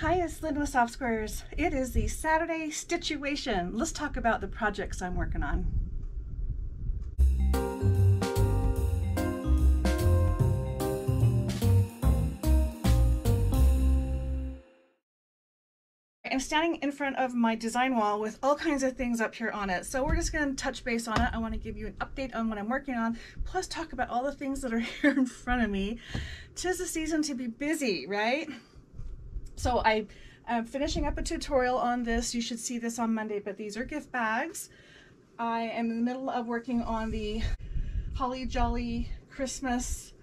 Hi, it's Lynne with Soft Squares. It is the Saturday Stitchuation. Let's talk about the projects I'm working on. I'm standing in front of my design wall with all kinds of things up here on it. So we're just going to touch base on it. I want to give you an update on what I'm working on, plus talk about all the things that are here in front of me. Tis the season to be busy, right? So I am finishing up a tutorial on this. You should see this on Monday, but these are gift bags. I am in the middle of working on the Holly Jolly Christmas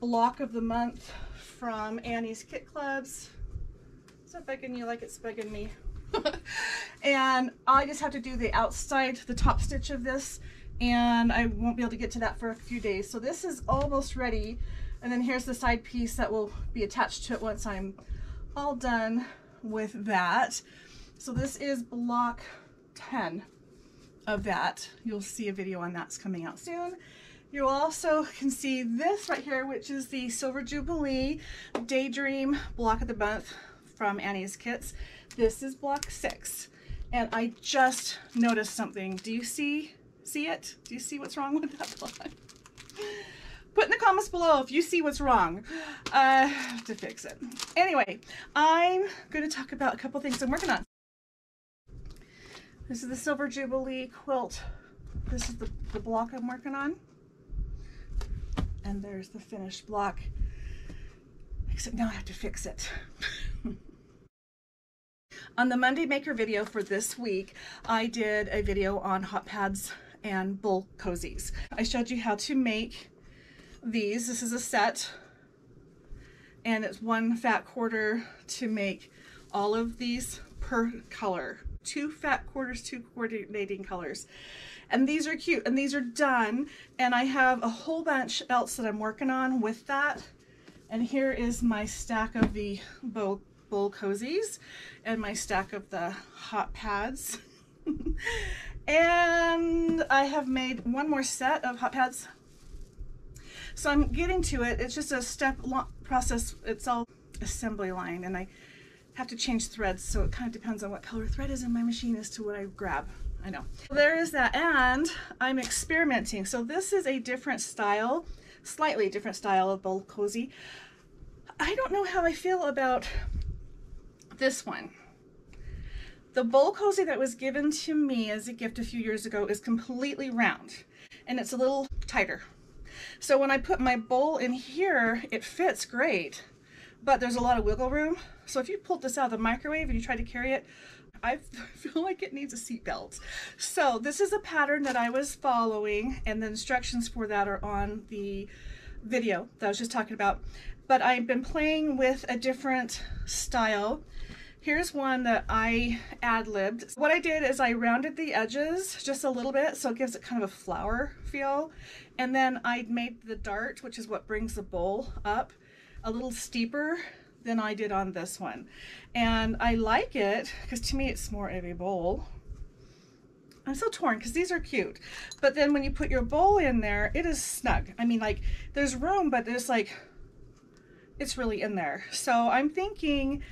block of the month from Annie's Kit Clubs. It's not begging you like it's begging me. and I just have to do the outside, the top stitch of this, and I won't be able to get to that for a few days. So this is almost ready. And then here's the side piece that will be attached to it once I'm all done with that. So this is block 10 of that. You'll see a video on that's coming out soon. You also can see this right here, which is the Silver Jubilee Daydream Block of the Month from Annie's Kits. This is block six. And I just noticed something. Do you see see it? Do you see what's wrong with that block? Put in the comments below if you see what's wrong uh, to fix it. Anyway, I'm going to talk about a couple things I'm working on. This is the Silver Jubilee quilt. This is the, the block I'm working on. And there's the finished block. Except now I have to fix it. On the Monday Maker video for this week, I did a video on hot pads and bowl cozies. I showed you how to make these. This is a set and it's one fat quarter to make all of these per color. Two fat quarters, two coordinating colors. And these are cute and these are done. And I have a whole bunch else that I'm working on with that. And here is my stack of the bow bowl cozies and my stack of the hot pads. and I have made one more set of hot pads. So I'm getting to it. It's just a step process. It's all assembly line and I have to change threads. So it kind of depends on what color thread is in my machine as to what I grab. I know. There is that. And I'm experimenting. So this is a different style, slightly different style of bowl cozy. I don't know how I feel about this one. The bowl cozy that was given to me as a gift a few years ago is completely round and it's a little tighter. So when I put my bowl in here, it fits great, but there's a lot of wiggle room. So if you pulled this out of the microwave and you tried to carry it, I feel like it needs a seat belt. So this is a pattern that I was following and the instructions for that are on the video that I was just talking about. But I've been playing with a different style Here's one that I ad-libbed. What I did is I rounded the edges just a little bit so it gives it kind of a flower feel. And then I made the dart, which is what brings the bowl up, a little steeper than I did on this one. And I like it because to me it's more of a bowl. I'm so torn because these are cute. But then when you put your bowl in there, it is snug. I mean, like, there's room, but there's like, it's really in there. So I'm thinking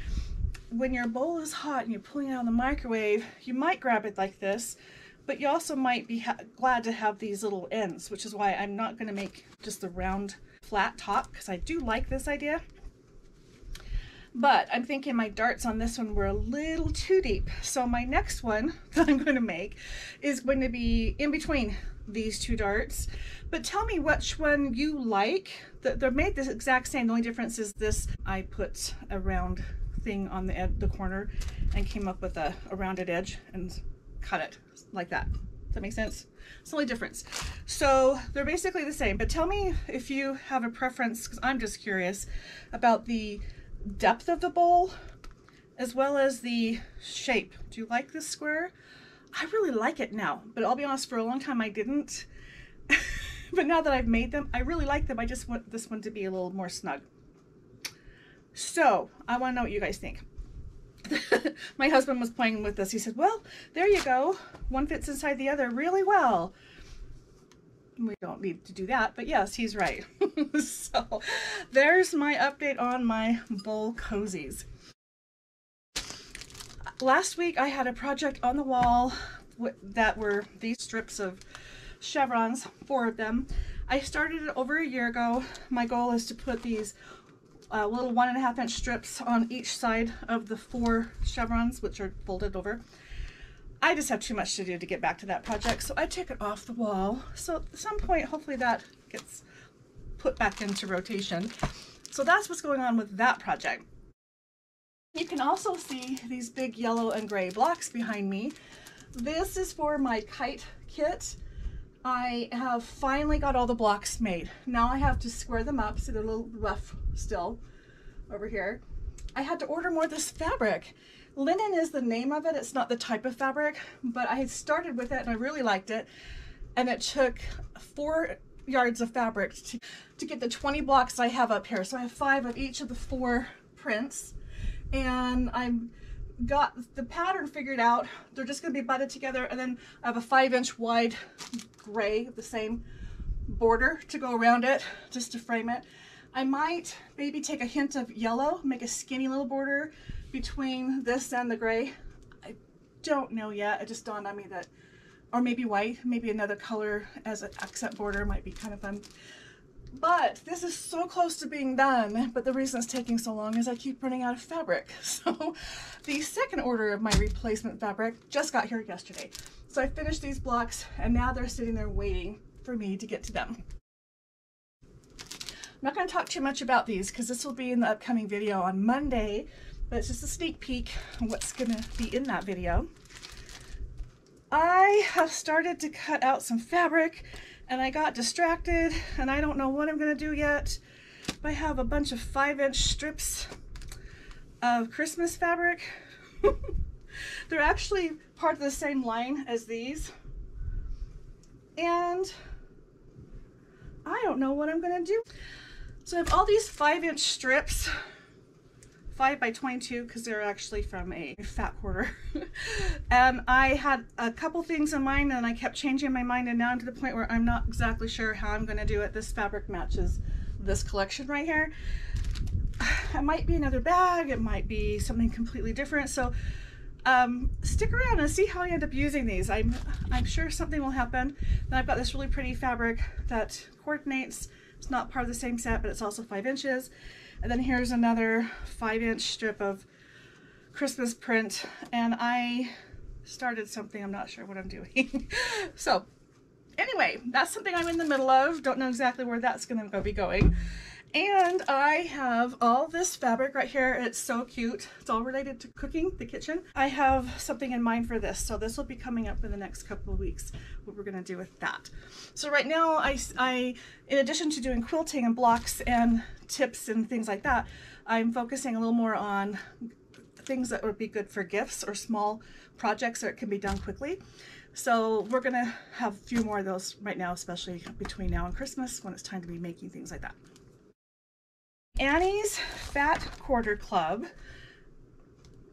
when your bowl is hot and you're pulling it out of the microwave, you might grab it like this, but you also might be glad to have these little ends, which is why I'm not going to make just the round flat top because I do like this idea. But I'm thinking my darts on this one were a little too deep. So my next one that I'm going to make is going to be in between these two darts. But tell me which one you like. They're made the exact same. The only difference is this I put a round thing on the, ed the corner and came up with a, a rounded edge and cut it like that. Does that make sense? It's the only difference. So they're basically the same, but tell me if you have a preference, because I'm just curious, about the depth of the bowl as well as the shape. Do you like this square? I really like it now, but I'll be honest, for a long time I didn't. but now that I've made them, I really like them. I just want this one to be a little more snug. So I want to know what you guys think. My husband was playing with this. He said, well, there you go. One fits inside the other really well. We don't need to do that, but yes, he's right. so there's my update on my bowl cozies. Last week I had a project on the wall that were these strips of chevrons, four of them. I started it over a year ago. My goal is to put these uh, little one and a half inch strips on each side of the four chevrons, which are folded over. I just have too much to do to get back to that project, so I took it off the wall. So at some point, hopefully that gets put back into rotation. So that's what's going on with that project. You can also see these big yellow and gray blocks behind me. This is for my kite kit. I have finally got all the blocks made. Now I have to square them up so they're a little rough still over here. I had to order more of this fabric. Linen is the name of it. It's not the type of fabric, but I had started with it and I really liked it. And it took four yards of fabric to, to get the 20 blocks I have up here. So I have five of each of the four prints and I'm got the pattern figured out. They're just gonna be butted together and then I have a five inch wide gray, the same border to go around it just to frame it. I might maybe take a hint of yellow, make a skinny little border between this and the gray. I don't know yet. It just dawned on me that, or maybe white, maybe another color as an accent border might be kind of fun. But this is so close to being done, but the reason it's taking so long is I keep running out of fabric. So the second order of my replacement fabric just got here yesterday. So I finished these blocks and now they're sitting there waiting for me to get to them. I'm not going to talk too much about these because this will be in the upcoming video on Monday, but it's just a sneak peek what's going to be in that video. I have started to cut out some fabric and I got distracted and I don't know what I'm to do yet. I have a bunch of five inch strips of Christmas fabric. They're actually part of the same line as these. And I don't know what I'm to do. So I have all these five inch strips, five by 22 because they're actually from a fat quarter. and I had a couple things in mind and I kept changing my mind and now I'm to the point where I'm not exactly sure how I'm going to do it. This fabric matches this collection right here. It might be another bag, it might be something completely different. So um, stick around and see how I end up using these. I'm, I'm sure something will happen. Then I've got this really pretty fabric that coordinates it's not part of the same set, but it's also five inches. And then here's another five inch strip of Christmas print. And I started something, I'm not sure what I'm doing. so anyway, that's something I'm in the middle of. Don't know exactly where that's gonna be going. And I have all this fabric right here. It's so cute. It's all related to cooking, the kitchen. I have something in mind for this. So this will be coming up in the next couple of weeks, what we're gonna do with that. So right now, I, I in addition to doing quilting and blocks and tips and things like that, I'm focusing a little more on things that would be good for gifts or small projects that can be done quickly. So we're gonna have a few more of those right now, especially between now and Christmas when it's time to be making things like that. Annie's Fat Quarter Club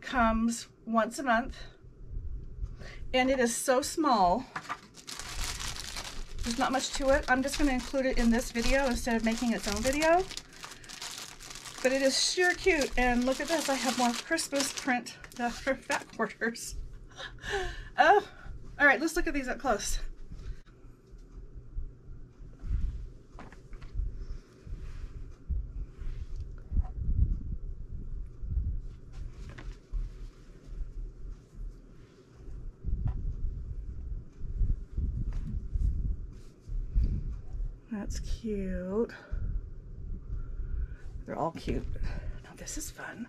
comes once a month and it is so small. There's not much to it. I'm just going to include it in this video instead of making its own video. But it is sure cute. And look at this. I have more Christmas print for fat quarters. oh, all right. Let's look at these up close. That's cute. They're all cute. Now this is fun.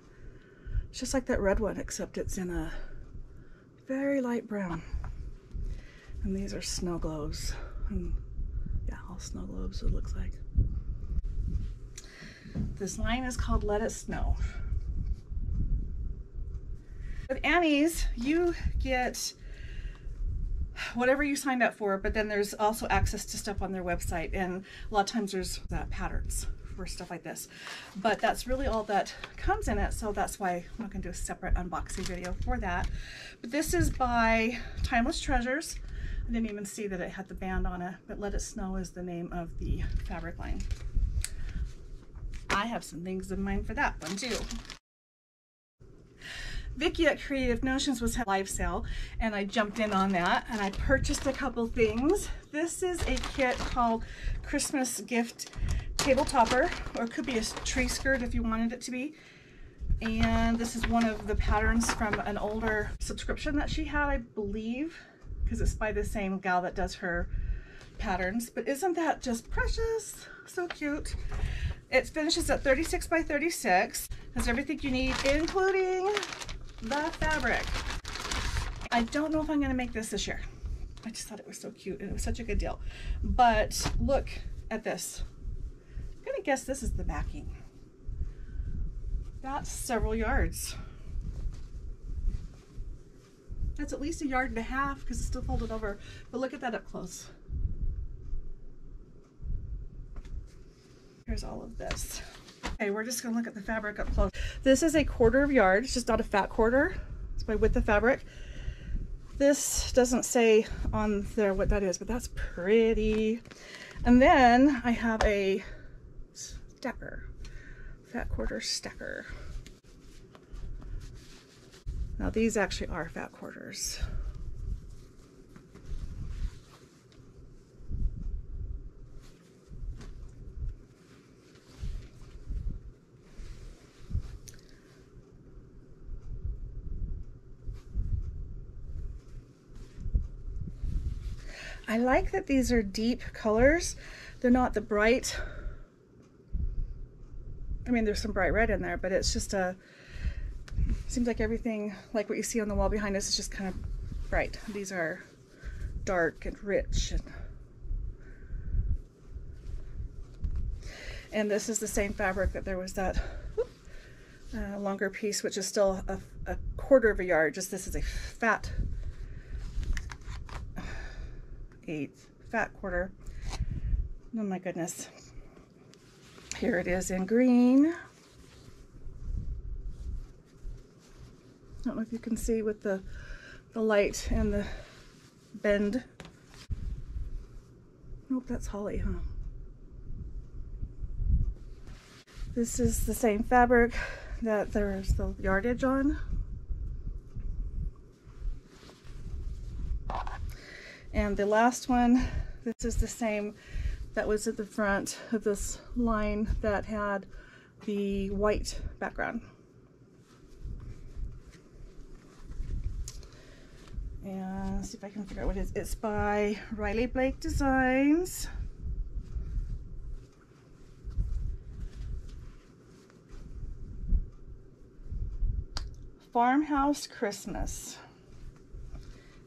It's just like that red one, except it's in a very light brown. And these are snow globes. And yeah, all snow globes it looks like. This line is called Let It Snow. With Annie's, you get whatever you signed up for, but then there's also access to stuff on their website. And a lot of times there's uh, patterns for stuff like this. But that's really all that comes in it. So that's why I'm not gonna do a separate unboxing video for that. But this is by Timeless Treasures. I didn't even see that it had the band on it, but Let It Snow is the name of the fabric line. I have some things in mind for that one too. Vicki at Creative Notions was live sale and I jumped in on that and I purchased a couple things. This is a kit called Christmas Gift Table Topper or it could be a tree skirt if you wanted it to be. And this is one of the patterns from an older subscription that she had, I believe, because it's by the same gal that does her patterns. But isn't that just precious? So cute. It finishes at 36 by 36. Has everything you need, including the fabric. I don't know if I'm going to make this this year. I just thought it was so cute and it was such a good deal. But look at this. I'm going to guess this is the backing. That's several yards. That's at least a yard and a half because it's still folded over. But look at that up close. Here's all of this. Okay, we're just gonna look at the fabric up close. This is a quarter of yard, it's just not a fat quarter. It's my width of fabric. This doesn't say on there what that is, but that's pretty. And then I have a stacker, fat quarter stacker. Now these actually are fat quarters. I like that these are deep colors. They're not the bright, I mean, there's some bright red in there, but it's just a, seems like everything, like what you see on the wall behind us is just kind of bright. These are dark and rich. And, and this is the same fabric that there was that uh, longer piece, which is still a, a quarter of a yard. Just this is a fat eighth fat quarter. Oh my goodness. Here it is in green. I don't know if you can see with the, the light and the bend. Nope, that's holly, huh? This is the same fabric that there's the yardage on. And the last one, this is the same that was at the front of this line that had the white background. And see if I can figure out what it is. It's by Riley Blake Designs. Farmhouse Christmas.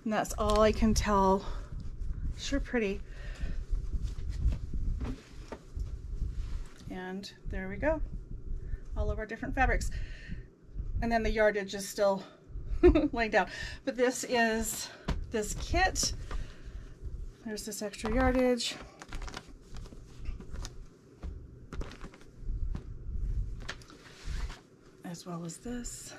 And that's all I can tell Sure pretty. And there we go. All of our different fabrics. And then the yardage is still laying down. But this is this kit. There's this extra yardage. As well as this.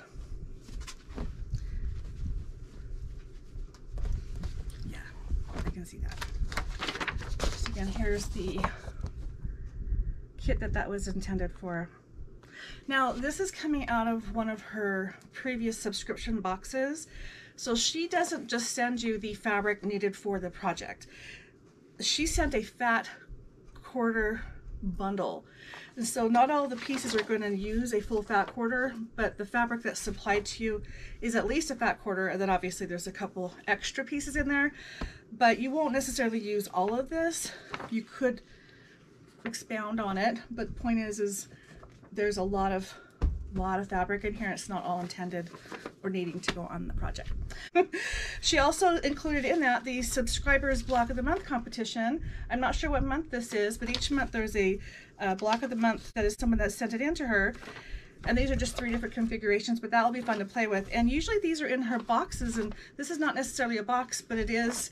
can see again, here's the kit that that was intended for. Now, this is coming out of one of her previous subscription boxes. So she doesn't just send you the fabric needed for the project. She sent a fat quarter bundle. And so not all the pieces are going to use a full fat quarter, but the fabric that's supplied to you is at least a fat quarter, and then obviously there's a couple extra pieces in there but you won't necessarily use all of this. You could expound on it, but the point is, is there's a lot of lot of fabric in here. It's not all intended or needing to go on the project. she also included in that the subscribers block of the month competition. I'm not sure what month this is, but each month there's a uh, block of the month that is someone that sent it in to her. And these are just three different configurations, but that'll be fun to play with. And usually these are in her boxes, and this is not necessarily a box, but it is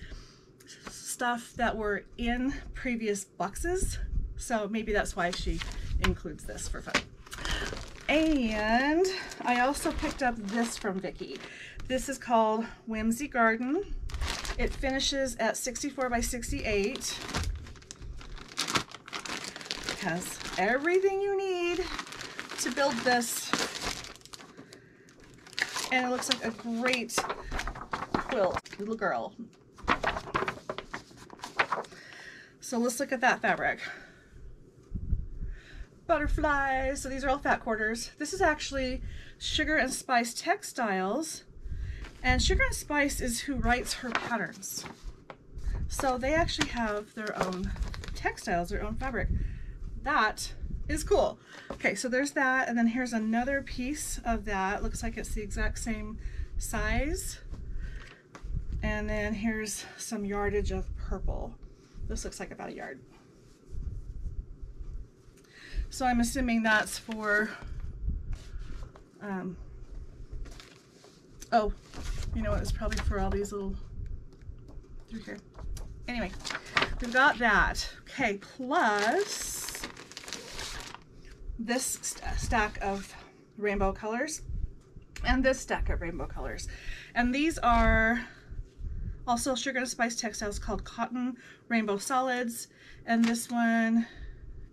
stuff that were in previous boxes. So maybe that's why she includes this for fun. And I also picked up this from Vicki. This is called Whimsy Garden. It finishes at 64 by 68. Has everything you need to build this And it looks like a great quilt, little girl. So let's look at that fabric. Butterflies. So these are all fat quarters. This is actually Sugar and Spice Textiles. And Sugar and Spice is who writes her patterns. So they actually have their own textiles, their own fabric. That is cool. Okay, so there's that. And then here's another piece of that. Looks like it's the exact same size. And then here's some yardage of purple. This looks like about a yard. So I'm assuming that's for, um, oh, you know what, it's probably for all these little, through here. Anyway, we've got that. Okay, plus this st stack of rainbow colors and this stack of rainbow colors. And these are also Sugar and Spice Textiles called Cotton Rainbow Solids. And this one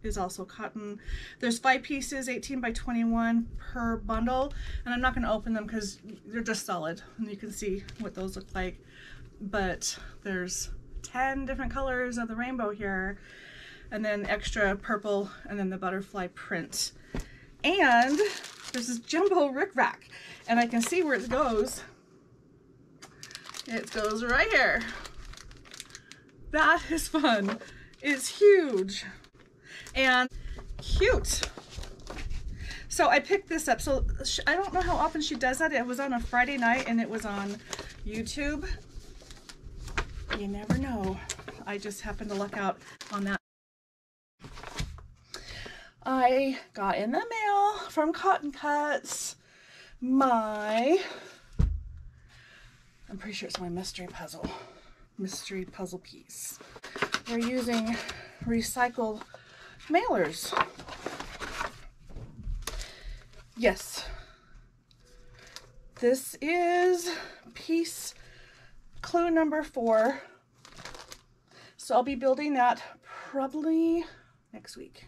is also cotton. There's five pieces, 18 by 21 per bundle. And I'm not going to open them because they're just solid. And you can see what those look like. But there's 10 different colors of the rainbow here. And then extra purple and then the butterfly print. And this jumbo rickrack. And I can see where it goes it goes right here. That is fun. It's huge and cute. So I picked this up. So I don't know how often she does that. It was on a Friday night and it was on YouTube. You never know. I just happened to luck out on that. I got in the mail from Cotton Cuts my I'm pretty sure it's my mystery puzzle. Mystery puzzle piece. We're using recycled mailers. Yes. This is piece clue number four. So I'll be building that probably next week.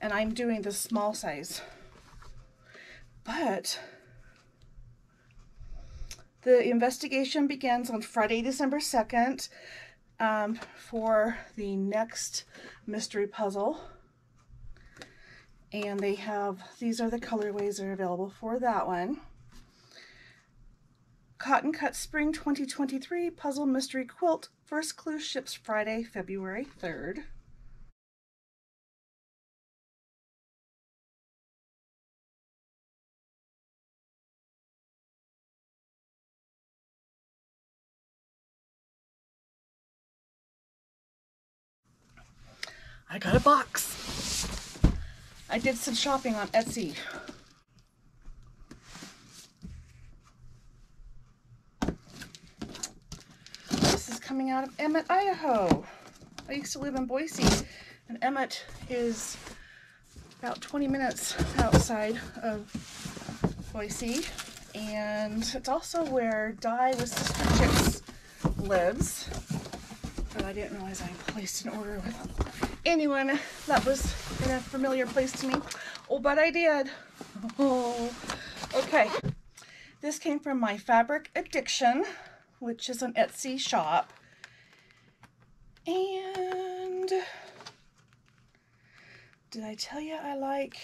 And I'm doing the small size. But the investigation begins on Friday, December 2nd um, for the next mystery puzzle. And they have, these are the colorways that are available for that one. Cotton Cut Spring 2023 Puzzle Mystery Quilt. First clue ships Friday, February 3rd. I got a box. I did some shopping on Etsy. This is coming out of Emmett, Idaho. I used to live in Boise, and Emmett is about 20 minutes outside of Boise. And it's also where Die with Sister Chicks lives. But I didn't realize I placed an order with anyone that was in a familiar place to me. Oh, but I did. Oh, okay. This came from my Fabric Addiction, which is an Etsy shop. And did I tell you I like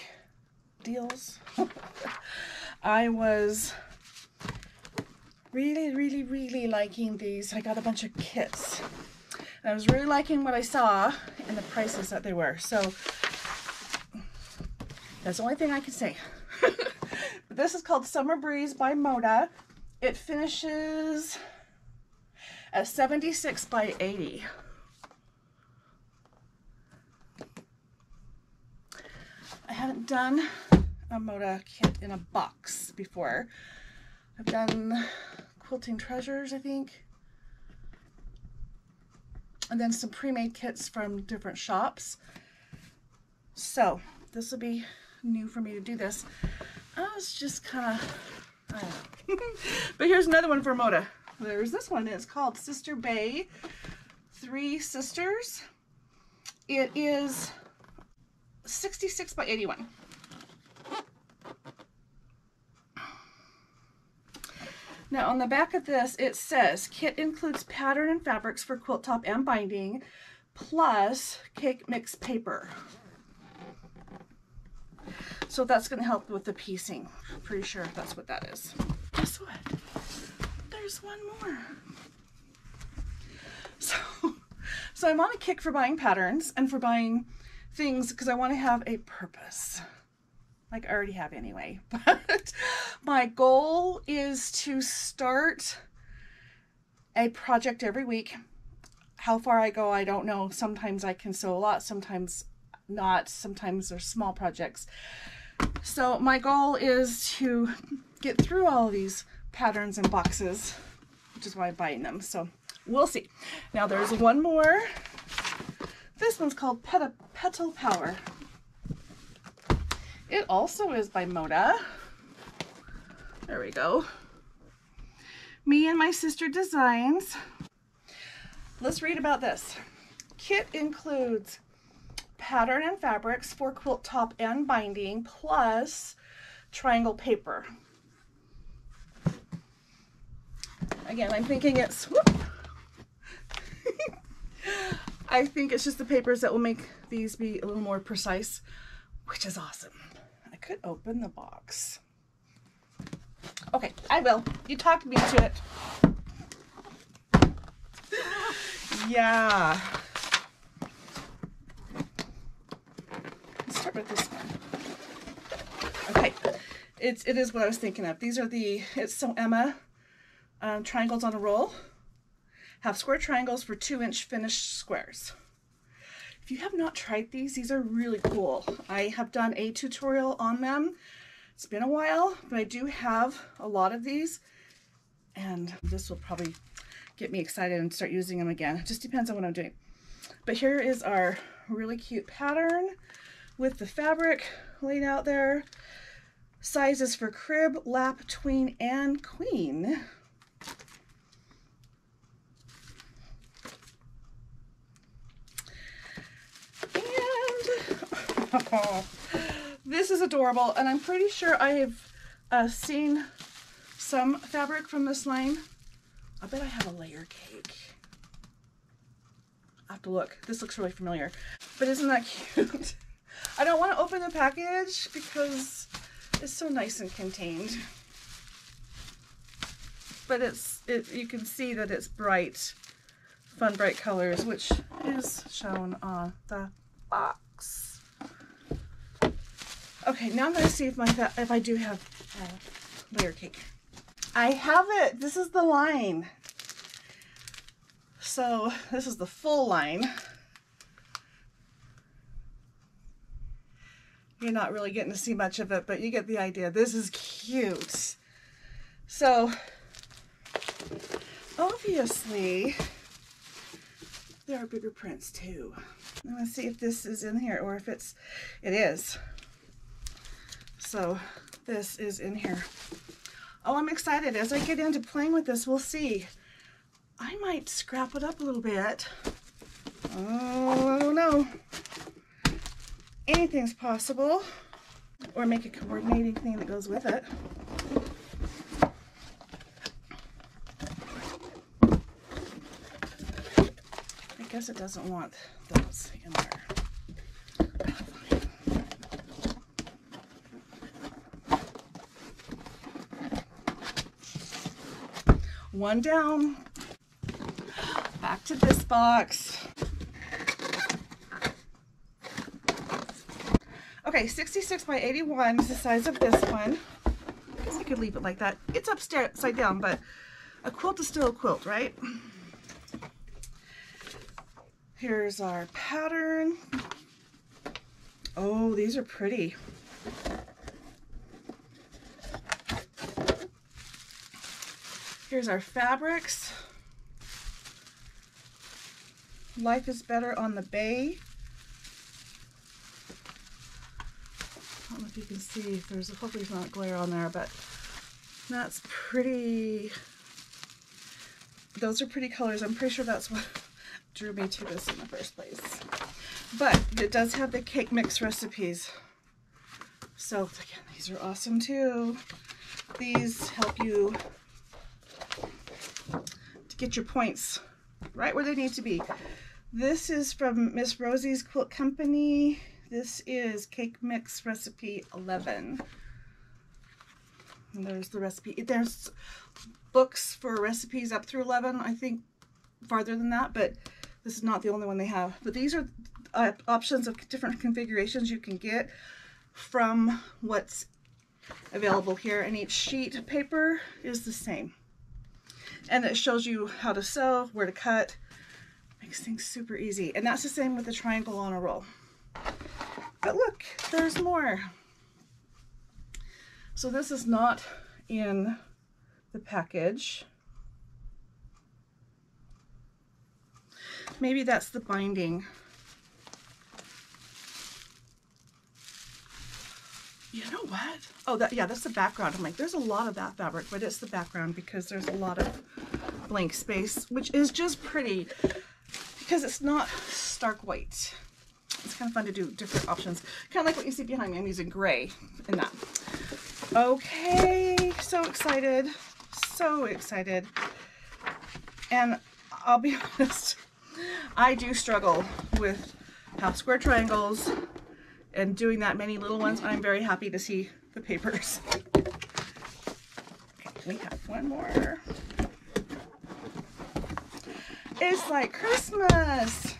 deals? I was really, really, really liking these. I got a bunch of kits I was really liking what I saw and the prices that they were. So that's the only thing I can say. this is called Summer Breeze by Moda. It finishes at 76 by 80. I haven't done a Moda kit in a box before. I've done Quilting Treasures, I think and then some pre-made kits from different shops. So this will be new for me to do this. I was just kind of, but here's another one for Moda. There's this one. It's called Sister Bay Three Sisters. It is 66 by 81. Now on the back of this, it says kit includes pattern and fabrics for quilt top and binding, plus cake mix paper. So that's going to help with the piecing. Pretty sure that's what that is. Guess what? There's one more. So, so I'm on a kick for buying patterns and for buying things because I want to have a purpose. Like I already have anyway. But my goal is to start a project every week. How far I go, I don't know. Sometimes I can sew a lot, sometimes not. Sometimes they're small projects. So my goal is to get through all these patterns and boxes, which is why I'm buying them. So we'll see. Now there's one more. This one's called Pet Petal Power. It also is by Moda. There we go. Me and my sister designs. Let's read about this. Kit includes pattern and fabrics for quilt top and binding, plus triangle paper. Again, I'm thinking it's, whoop, I think it's just the papers that will make these be a little more precise, which is awesome. Could open the box. Okay, I will. You talked me into it. Yeah. Let's start with this one. Okay, it's, it is what I was thinking of. These are the, it's so Emma um, triangles on a roll. Have square triangles for two inch finished squares. If you have not tried these, these are really cool. I have done a tutorial on them. It's been a while, but I do have a lot of these and this will probably get me excited and start using them again. It just depends on what I'm doing. But here is our really cute pattern with the fabric laid out there. Sizes for crib, lap, tween, and queen. And oh, this is adorable, and I'm pretty sure I have uh, seen some fabric from this line. I bet I have a layer cake. I have to look. This looks really familiar. But isn't that cute? I don't want to open the package because it's so nice and contained. But it's it you can see that it's bright, fun bright colors, which is shown on the box. Okay, now I'm going to see if my if I do have a layer cake. I have it. This is the line. So this is the full line. You're not really getting to see much of it, but you get the idea. This is cute. So, obviously, there are bigger prints too. I'm gonna see if this is in here or if it's, it is. So, this is in here. Oh, I'm excited. As I get into playing with this, we'll see. I might scrap it up a little bit. Oh, I don't know anything's possible. Or make a coordinating thing that goes with it. I guess it doesn't want those in there. One down. Back to this box. Okay, 66 by 81 is the size of this one. I guess I could leave it like that. It's upside down, but a quilt is still a quilt, right? Here's our pattern. Oh, these are pretty. Here's our fabrics. Life is better on the bay. I don't know if you can see there's a hopefully there's not glare on there but that's pretty those are pretty colors I'm pretty sure that's what drew me to this in the first place but it does have the cake mix recipes so again these are awesome too these help you get your points right where they need to be. This is from Miss Rosie's Quilt Company. This is Cake Mix Recipe 11. And there's the recipe. There's books for recipes up through 11, I think farther than that, but this is not the only one they have. But these are uh, options of different configurations you can get from what's available here. And each sheet of paper is the same. And it shows you how to sew, where to cut, makes things super easy. And that's the same with the triangle on a roll. But look, there's more. So this is not in the package. Maybe that's the binding. You know what? Oh, that yeah, that's the background. I'm like, there's a lot of that fabric, but it's the background because there's a lot of blank space, which is just pretty because it's not stark white. It's kind of fun to do different options. Kind of like what you see behind me. I'm using gray in that. Okay, so excited. So excited. And I'll be honest, I do struggle with half square triangles and doing that many little ones. I'm very happy to see the papers. Okay, we have one more. It's like Christmas.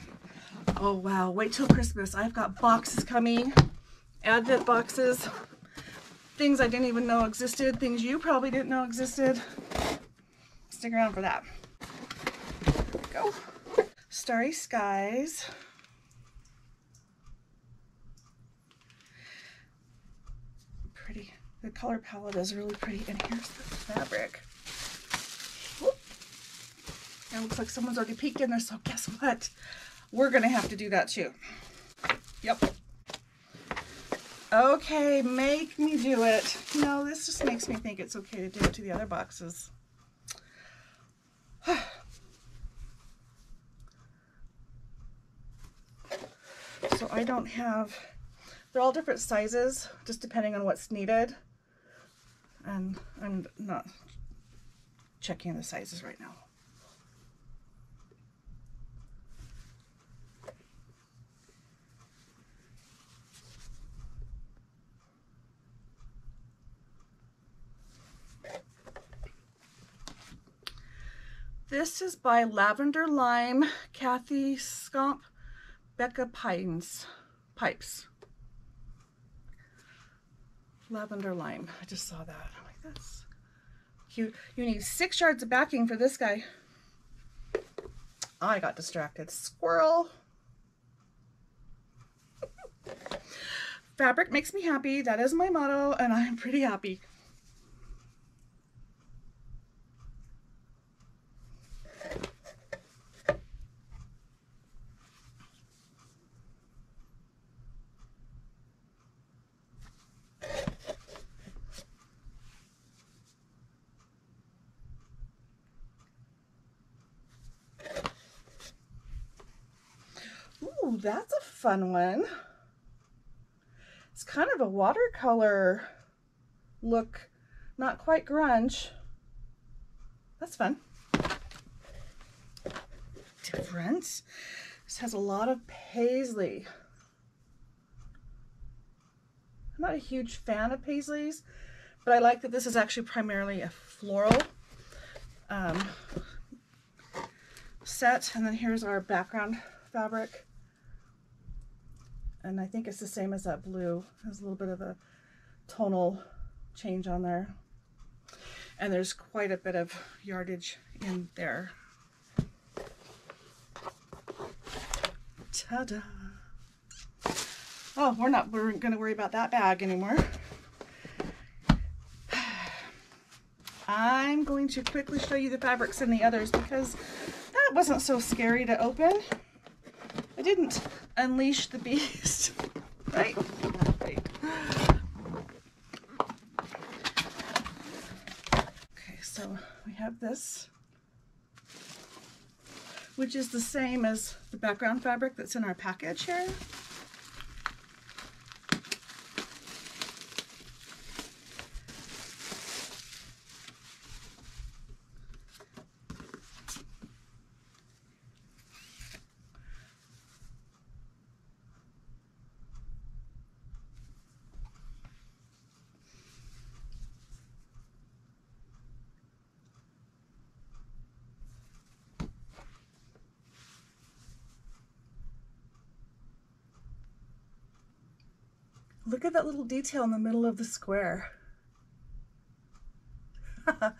Oh wow, wait till Christmas. I've got boxes coming, Advent boxes, things I didn't even know existed, things you probably didn't know existed. Stick around for that. Go. Starry Skies. Pretty. The color palette is really pretty. And here's the fabric. It looks like someone's already peeked in there, so guess what? We're gonna have to do that too. Yep. Okay, make me do it. No, this just makes me think it's okay to do it to the other boxes. so I don't have, they're all different sizes, just depending on what's needed. And I'm not checking the sizes right now. This is by Lavender Lime, Kathy Scomp, Becca Pines, Pipes. Lavender Lime. I just saw that. I'm like, that's cute. You need six yards of backing for this guy. I got distracted. Squirrel. Fabric makes me happy. That is my motto, and I'm pretty happy. Ooh, that's a fun one. It's kind of a watercolor look, not quite grunge. That's fun. Different. This has a lot of paisley. I'm not a huge fan of paisleys, but I like that this is actually primarily a floral um, set. And then here's our background fabric and I think it's the same as that blue. There's a little bit of a tonal change on there. And there's quite a bit of yardage in there. Ta-da! Oh, we're not we're going to worry about that bag anymore. I'm going to quickly show you the fabrics in the others because that wasn't so scary to open. I didn't unleash the beast, right? Okay, so we have this, which is the same as the background fabric that's in our package here. Look at that little detail in the middle of the square.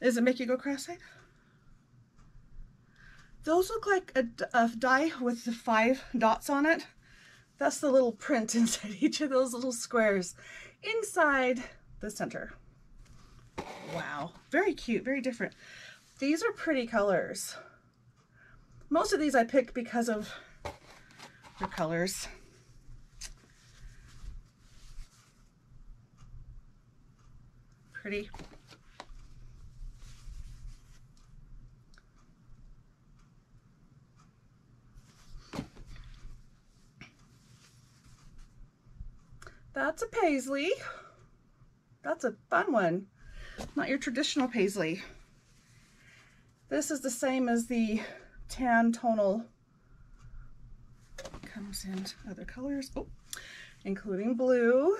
Does it make you go cross-eyed? Those look like a, a, die with the five dots on it. That's the little print inside each of those little squares inside the center. Wow, very cute, very different. These are pretty colors. Most of these I picked because of their colors. Pretty. That's a paisley. That's a fun one. Not your traditional paisley. This is the same as the tan tonal. Comes in other colors, oh, including blue.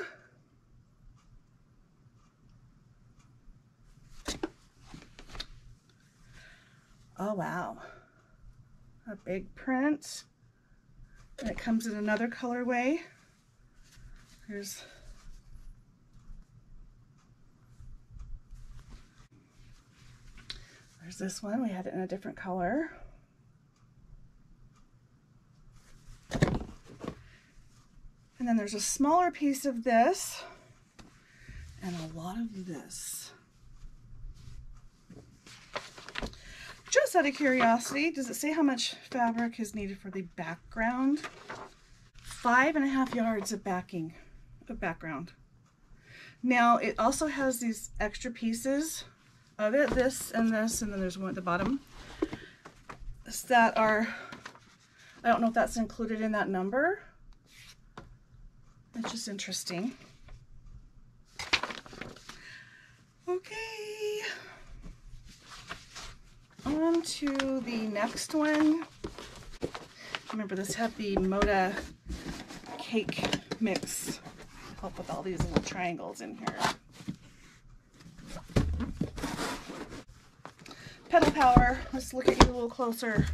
Oh, wow. A big print. And it comes in another colorway. Here's There's this one. We had it in a different color. And then there's a smaller piece of this and a lot of this. Just out of curiosity, does it say how much fabric is needed for the background? Five and a half yards of backing, of background. Now it also has these extra pieces of it, this and this, and then there's one at the bottom that are, I don't know if that's included in that number. It's just interesting. Okay. To the next one. Remember this had the Moda cake mix. Help with all these little triangles in here. Petal Power, let's look at you a little closer.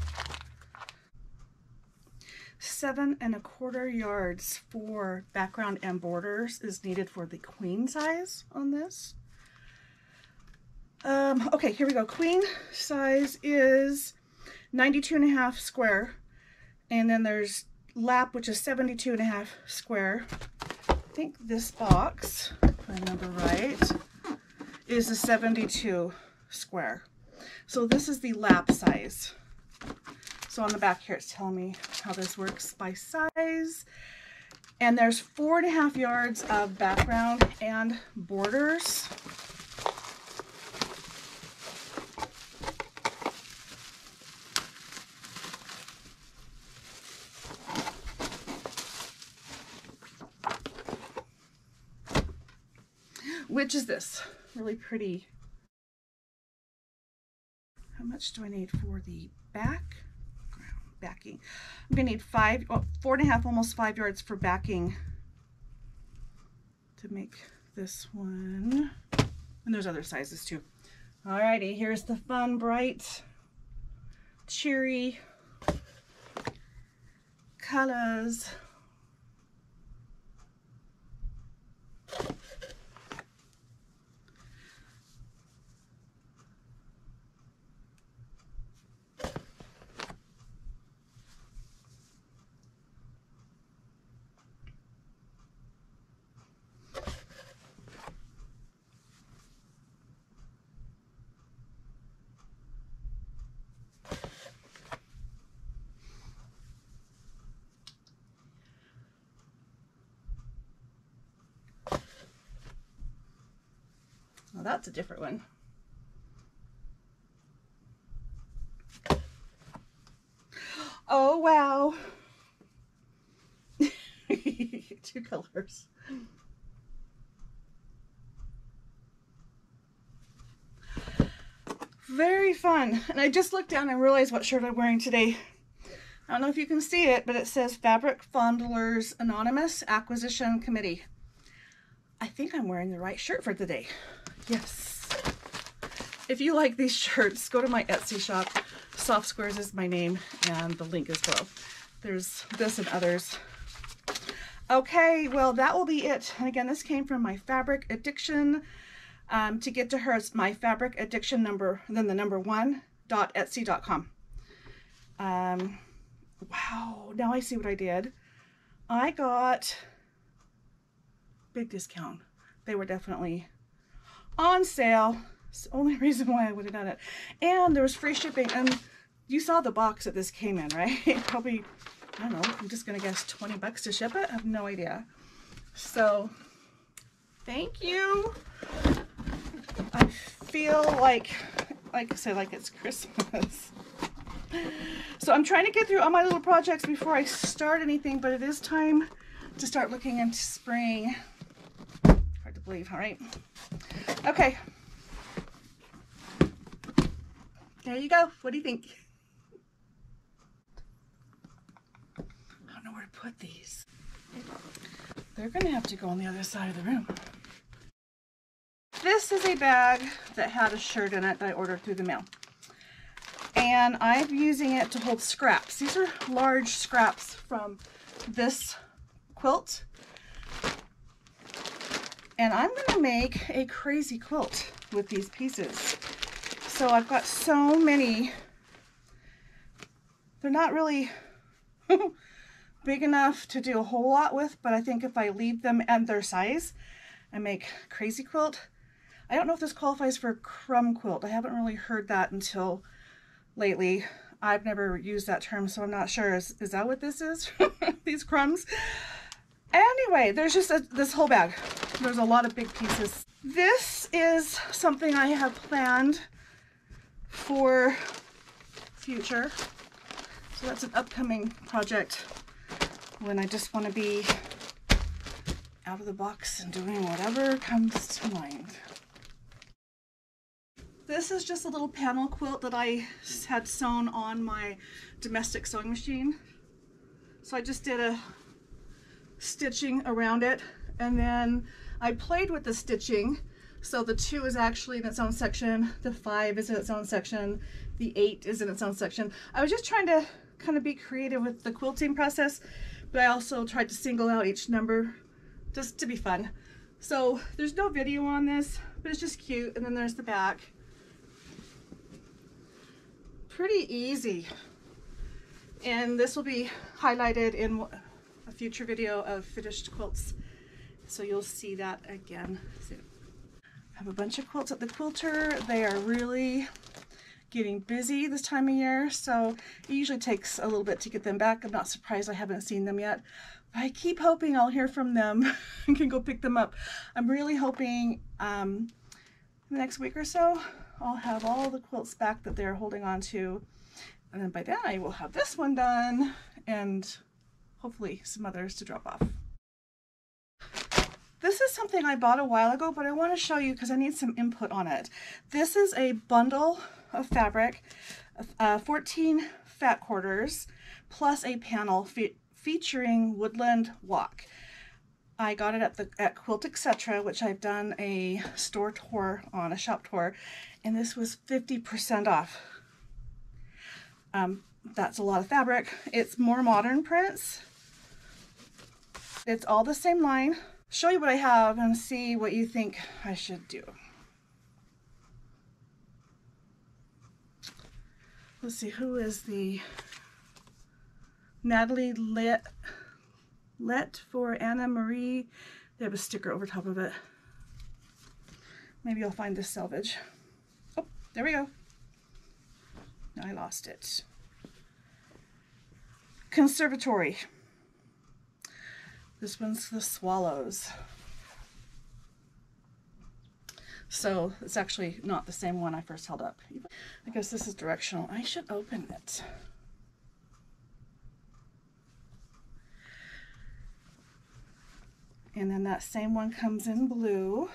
Seven and a quarter yards for background and borders is needed for the queen size on this. Um, okay, here we go. Queen size is 92 and a half square. And then there's lap, which is 72 and a half square. I think this box, if I remember right, is a 72 square. So this is the lap size. So on the back here, it's telling me how this works by size. And there's four and a half yards of background and borders. Which is this really pretty how much do I need for the back? Backing. I'm gonna need five, oh, four and a half, almost five yards for backing to make this one. And there's other sizes too. Alrighty, here's the fun, bright, cheery colors. That's a different one. Oh, wow. Two colors. Very fun. And I just looked down and realized what shirt I'm wearing today. I don't know if you can see it, but it says Fabric Fondlers Anonymous Acquisition Committee. I think I'm wearing the right shirt for today. Yes. If you like these shirts, go to my Etsy shop. Soft Squares is my name and the link is below. There's this and others. Okay, well, that will be it. And again, this came from my fabric addiction. Um, to get to her, it's my fabric addiction number, then the number one dot etsy.com. Um, wow, now I see what I did. I got big discount. They were definitely on sale. It's the only reason why I would have done it. And there was free shipping. And you saw the box that this came in, right? Probably, I don't know, I'm just going to guess 20 bucks to ship it. I have no idea. So, thank you. I feel like, like I said, like it's Christmas. So I'm trying to get through all my little projects before I start anything, but it is time to start looking into spring. Hard to believe, all right? Okay. There you go. What do you think? I don't know where to put these. They're going to have to go on the other side of the room. This is a bag that had a shirt in it that I ordered through the mail. And I'm using it to hold scraps. These are large scraps from this quilt. And I'm going to make a crazy quilt with these pieces. So I've got so many. They're not really big enough to do a whole lot with, but I think if I leave them at their size I make crazy quilt, I don't know if this qualifies for crumb quilt. I haven't really heard that until lately. I've never used that term, so I'm not sure. Is, is that what this is? These crumbs? Anyway, there's just a, this whole bag. There's a lot of big pieces. This is something I have planned for future. So that's an upcoming project when I just want to be out of the box and doing whatever comes to mind. This is just a little panel quilt that I had sewn on my domestic sewing machine. So I just did a stitching around it and then I played with the stitching. So the two is actually in its own section, the five is in its own section, the eight is in its own section. I was just trying to kind of be creative with the quilting process, but I also tried to single out each number just to be fun. So there's no video on this, but it's just cute. And then there's the back pretty easy. And this will be highlighted in a future video of finished quilts. So you'll see that again soon. I have a bunch of quilts at the quilter. They are really getting busy this time of year, so it usually takes a little bit to get them back. I'm not surprised I haven't seen them yet. But I keep hoping I'll hear from them and can go pick them up. I'm really hoping um, the next week or so I'll have all the quilts back that they're holding on to. And then by then I will have this one done and hopefully some others to drop off. This is something I bought a while ago, but I want to show you because I need some input on it. This is a bundle of fabric, uh, 14 fat quarters, plus a panel fe featuring Woodland Walk. I got it at the at Quilt Etc., which I've done a store tour on, a shop tour, and this was 50% off. Um, that's a lot of fabric. It's more modern prints. It's all the same line. Show you what I have and see what you think I should do. Let's see, who is the Natalie Let let for Anna Marie. They have a sticker over top of it. Maybe I'll find this selvage. Oh, there we go. I lost it. Conservatory. This one's the swallows. So it's actually not the same one I first held up. I guess this is directional. I should open it. And then that same one comes in blue.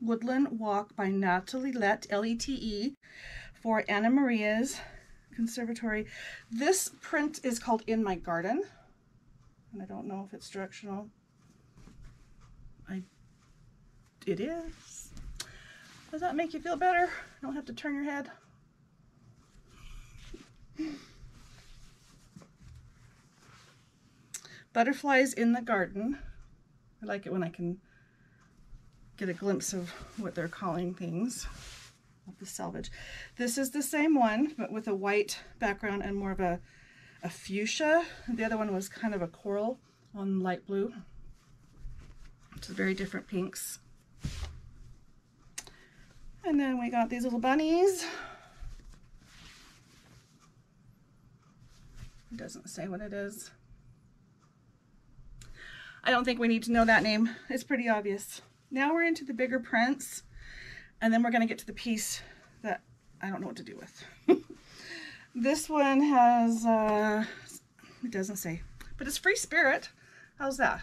Woodland Walk by Natalie Lete, L-E-T-E, for Anna Maria's Conservatory. This print is called In My Garden, and I don't know if it's directional. I, it is. Does that make you feel better? You don't have to turn your head. Butterflies in the Garden. I like it when I can get a glimpse of what they're calling things of the selvage. This is the same one, but with a white background and more of a, a fuchsia. The other one was kind of a coral on light blue. It's very different pinks. And then we got these little bunnies. It doesn't say what it is. I don't think we need to know that name. It's pretty obvious. Now we're into the bigger prints and then we're going to get to the piece that I don't know what to do with. this one has, uh, it doesn't say, but it's Free Spirit. How's that?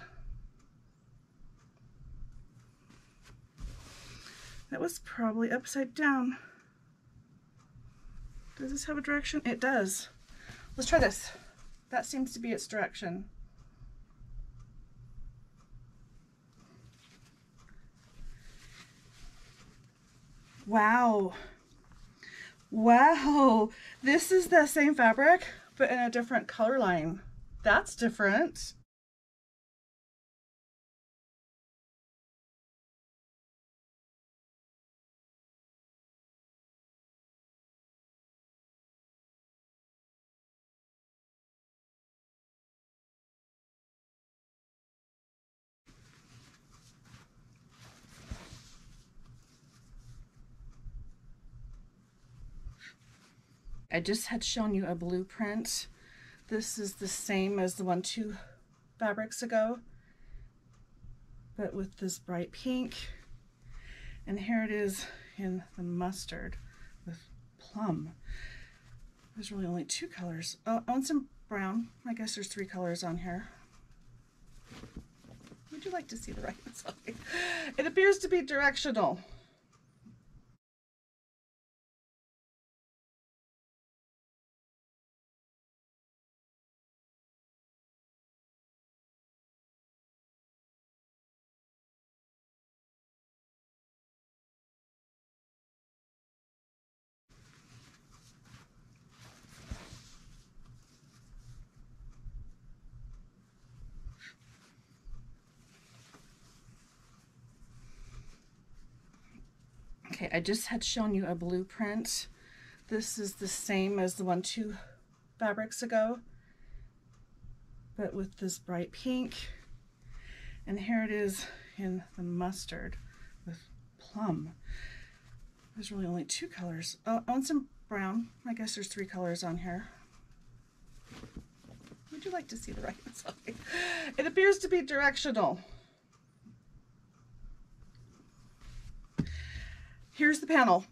That was probably upside down. Does this have a direction? It does. Let's try this. That seems to be its direction. Wow. Wow. This is the same fabric, but in a different color line. That's different. I just had shown you a blueprint. This is the same as the one two fabrics ago, but with this bright pink. And here it is in the mustard with plum. There's really only two colors. Oh, I want some brown. I guess there's three colors on here. Would you like to see the right side? It appears to be directional. Okay, I just had shown you a blueprint. This is the same as the one two fabrics ago, but with this bright pink. And here it is in the mustard with plum. There's really only two colors. Oh, I want some brown. I guess there's three colors on here. Would you like to see the right side? It appears to be directional. Here's the panel.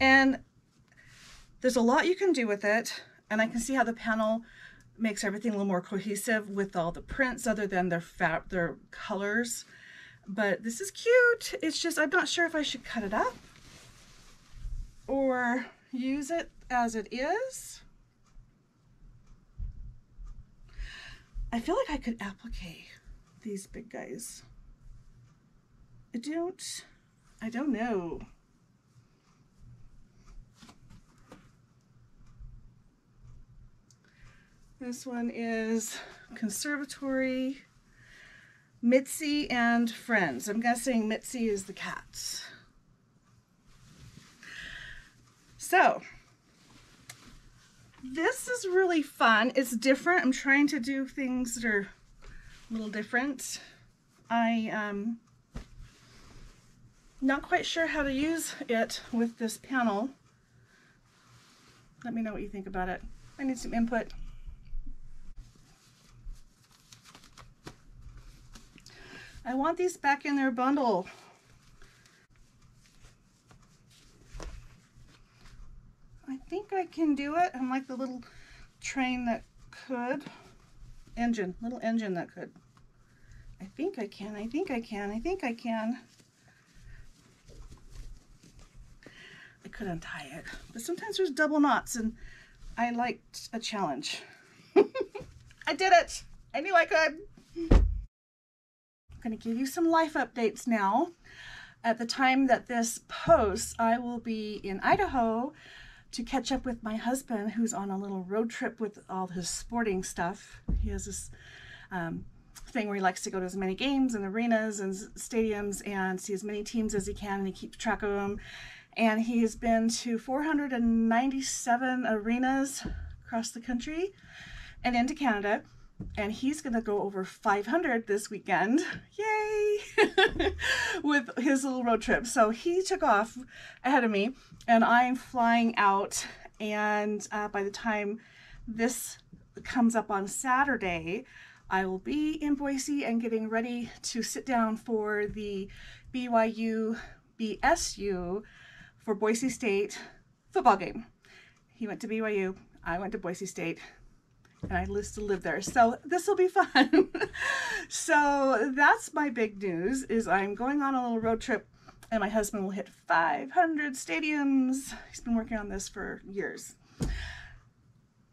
And there's a lot you can do with it. And I can see how the panel makes everything a little more cohesive with all the prints other than their fat, their colors. But this is cute. It's just, I'm not sure if I should cut it up or use it as it is. I feel like I could applique these big guys. I don't, I don't know. This one is Conservatory, Mitzi and Friends. I'm guessing Mitzi is the cat. So, this is really fun. It's different. I'm trying to do things that are little different. I um not quite sure how to use it with this panel. Let me know what you think about it. I need some input. I want these back in their bundle. I think I can do it. I'm like the little train that could. Engine, little engine that could. I think I can, I think I can, I think I can. I could untie it, but sometimes there's double knots and I liked a challenge. I did it! I knew I could! I'm gonna give you some life updates now. At the time that this posts, I will be in Idaho to catch up with my husband who's on a little road trip with all his sporting stuff. He has this um, thing where he likes to go to as many games and arenas and stadiums and see as many teams as he can and he keeps track of them. And he has been to 497 arenas across the country and into Canada. And he's going to go over 500 this weekend. Yay! With his little road trip. So he took off ahead of me, and I'm flying out. And uh, by the time this comes up on Saturday, I will be in Boise and getting ready to sit down for the BYU BSU for Boise State football game. He went to BYU, I went to Boise State, and I used to live there. So this will be fun. so that's my big news is I'm going on a little road trip and my husband will hit 500 stadiums. He's been working on this for years.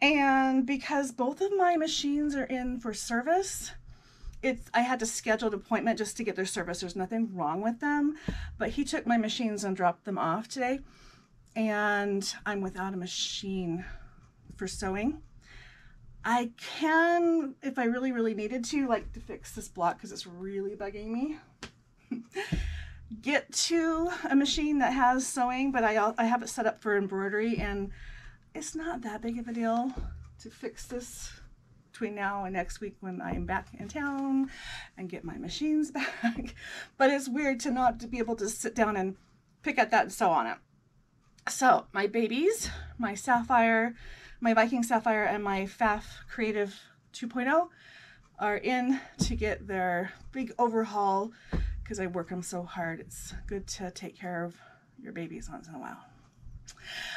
And because both of my machines are in for service, it's I had to schedule an appointment just to get their service. There's nothing wrong with them, but he took my machines and dropped them off today. And I'm without a machine for sewing. I can, if I really, really needed to, like to fix this block because it's really bugging me, get to a machine that has sewing, but I, I have it set up for embroidery and it's not that big of a deal to fix this between now and next week when I'm back in town and get my machines back. but it's weird to not to be able to sit down and pick at that and sew on it. So my babies, my Sapphire, my Viking Sapphire and my Pfaff Creative 2.0 are in to get their big overhaul because I work them so hard. It's good to take care of your babies once in a while.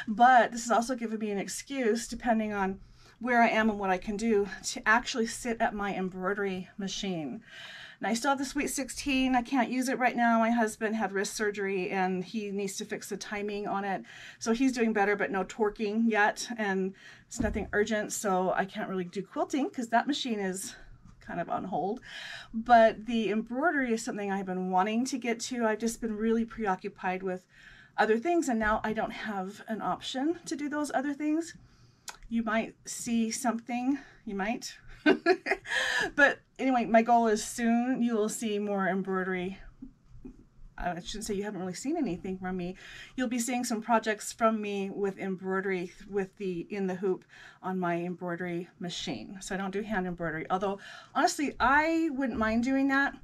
But this is also giving me an excuse, depending on where I am and what I can do, to actually sit at my embroidery machine. Now I still have the Sweet 16. I can't use it right now. My husband had wrist surgery and he needs to fix the timing on it. So he's doing better, but no torquing yet. And it's nothing urgent. So I can't really do quilting because that machine is kind of on hold. But the embroidery is something I've been wanting to get to. I've just been really preoccupied with other things and now I don't have an option to do those other things. You might see something, you might. but anyway, my goal is soon you will see more embroidery. I shouldn't say you haven't really seen anything from me. You'll be seeing some projects from me with embroidery with the in the hoop on my embroidery machine. So I don't do hand embroidery. Although honestly, I wouldn't mind doing that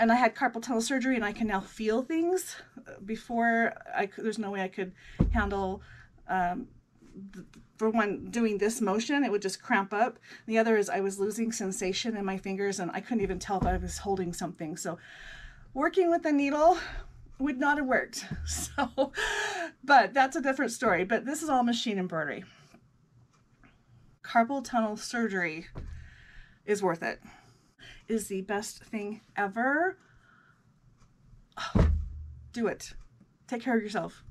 and I had carpal tunnel surgery and I can now feel things. Before, I there's no way I could handle, um, for one, doing this motion, it would just cramp up. The other is I was losing sensation in my fingers and I couldn't even tell if I was holding something. So working with the needle would not have worked. So, but that's a different story. But this is all machine embroidery. Carpal tunnel surgery is worth it is the best thing ever. Oh, do it. Take care of yourself.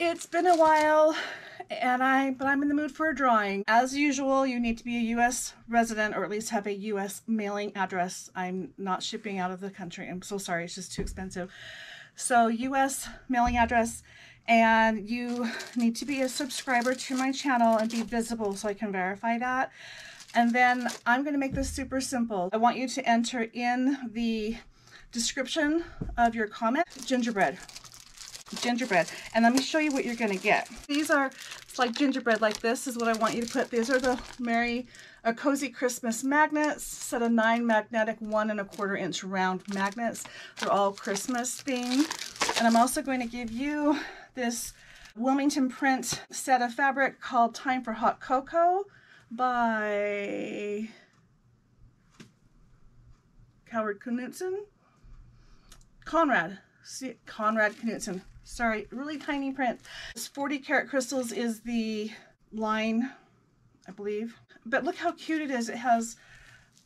It's been a while and I but I'm in the mood for a drawing. As usual, you need to be a US resident or at least have a US mailing address. I'm not shipping out of the country. I'm so sorry. It's just too expensive. So US mailing address and you need to be a subscriber to my channel and be visible so I can verify that. And then I'm going to make this super simple. I want you to enter in the description of your comment gingerbread gingerbread and let me show you what you're going to get these are like gingerbread like this is what I want you to put these are the merry a cozy Christmas magnets set of nine magnetic one and a quarter inch round magnets they're all Christmas themed and I'm also going to give you this Wilmington print set of fabric called Time for Hot Cocoa by Howard Knutson. Conrad. See, Conrad Knutson. Sorry, really tiny print. This 40 karat crystals is the line, I believe. But look how cute it is. It has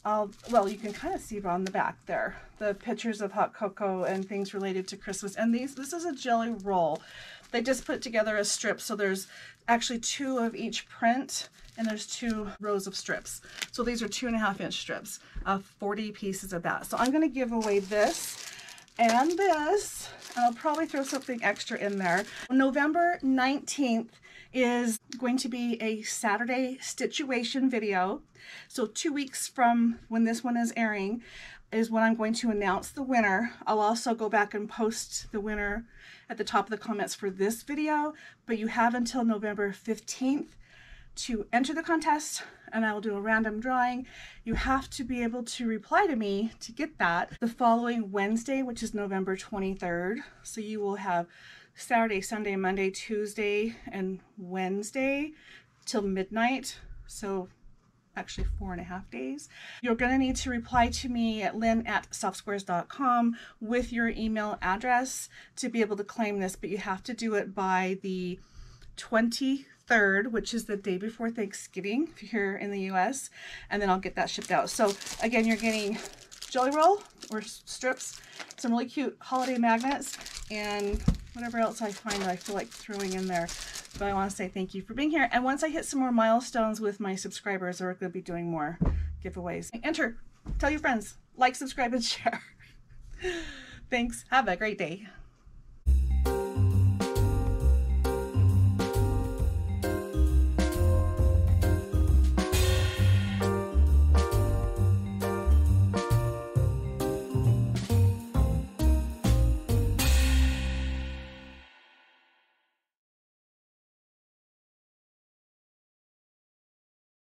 uh, well, you can kind of see on the back there, the pictures of hot cocoa and things related to Christmas. And these, this is a jelly roll. They just put together a strip. So there's actually two of each print and there's two rows of strips. So these are two and a half inch strips of 40 pieces of that. So I'm going to give away this and this. And I'll probably throw something extra in there. November 19th is going to be a Saturday situation video. So two weeks from when this one is airing is when I'm going to announce the winner. I'll also go back and post the winner at the top of the comments for this video, but you have until November 15th to enter the contest and I will do a random drawing. You have to be able to reply to me to get that the following Wednesday, which is November 23rd. So you will have Saturday, Sunday, Monday, Tuesday, and Wednesday till midnight. So actually four and a half days. You're going to need to reply to me at lynne at softSquares.com with your email address to be able to claim this, but you have to do it by the 23rd, which is the day before Thanksgiving here in the US, and then I'll get that shipped out. So again, you're getting jelly roll or strips, some really cute holiday magnets, and whatever else I find that I feel like throwing in there. But I want to say thank you for being here. And once I hit some more milestones with my subscribers, we're going to be doing more giveaways. Enter, tell your friends, like, subscribe, and share. Thanks. Have a great day.